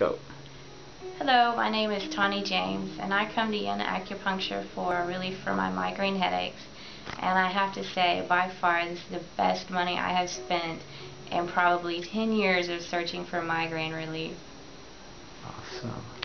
Go. Hello, my name is Tawny James, and I come to Yen Acupuncture for relief for my migraine headaches. And I have to say, by far, this is the best money I have spent in probably 10 years of searching for migraine relief. Awesome.